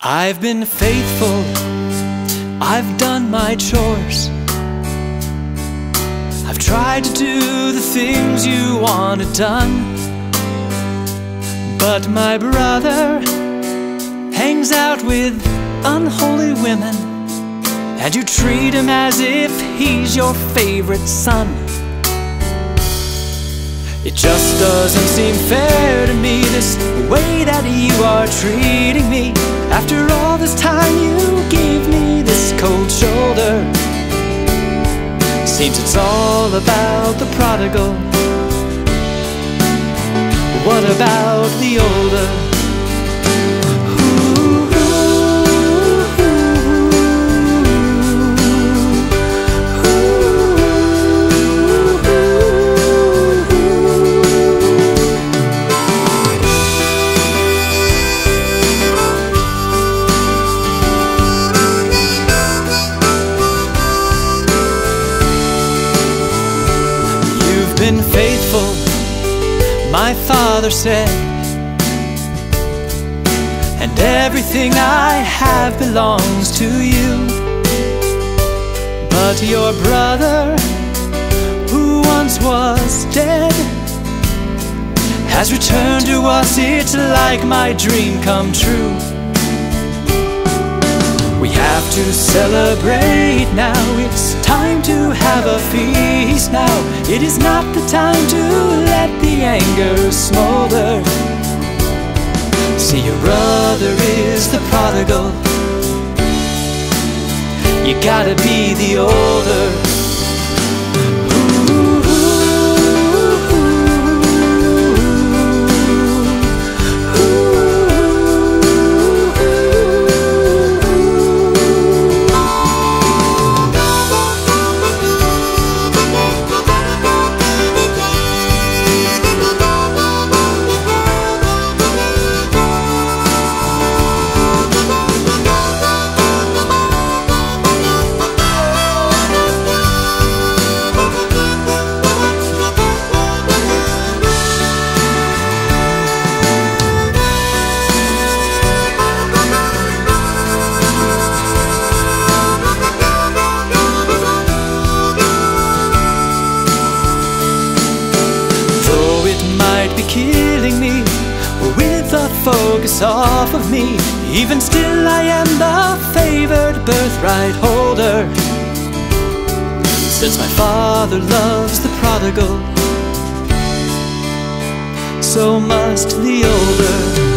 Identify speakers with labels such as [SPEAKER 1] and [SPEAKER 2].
[SPEAKER 1] I've been faithful, I've done my chores. I've tried to do the things you wanted done. But my brother hangs out with unholy women, and you treat him as if he's your favorite son. It just doesn't seem fair to me this way that you are treating me. After all this time, you gave me this cold shoulder. Seems it's all about the prodigal. What about the older? Been faithful, my father said. And everything I have belongs to you. But your brother, who once was dead, has returned to us. It's like my dream come true. We have to celebrate now. It's time to have a feast now. It is not the time to let the anger smolder. See, your brother is the prodigal. You gotta be the older. Killing me with the focus off of me. Even still, I am the favored birthright holder. Since my father loves the prodigal, so must the old.